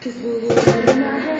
Cause we're in my head.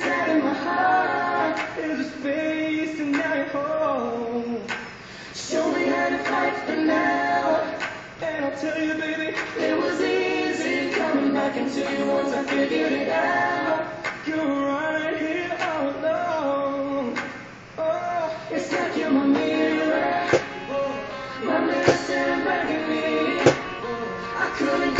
inside of my heart There's a space and now you're home. Show me how to fight for now. And I'll tell you baby It was easy coming back into you once I figured it out. You're right here all alone. Oh, it's like you're my mirror. My mirror staring back at me. I couldn't